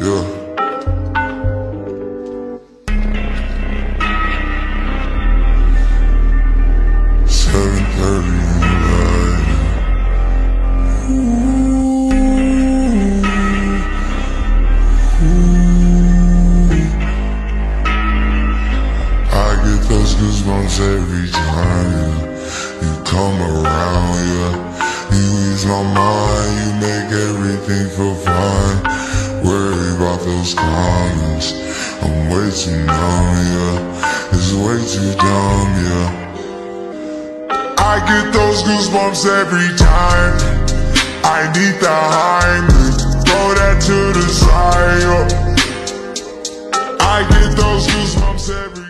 Yeah. Those goosebumps every time you come around. Yeah, you ease my mind, you make everything feel fine. Those comments, I'm way too numb. Yeah, it's way too dumb. Yeah. I get those goosebumps every time. I need the high, throw that to the side. I get those goosebumps every